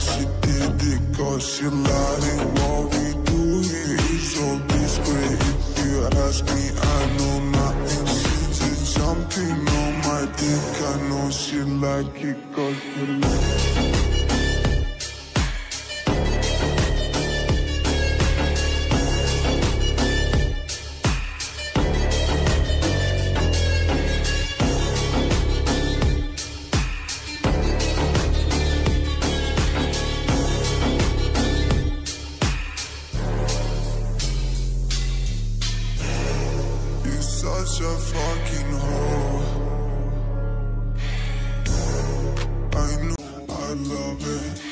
she did it cause she lied what we do here is so discreet if you ask me I know nothing she just jumping on my dick I know she like it cause she like You're such a fucking hoe. I know I love it.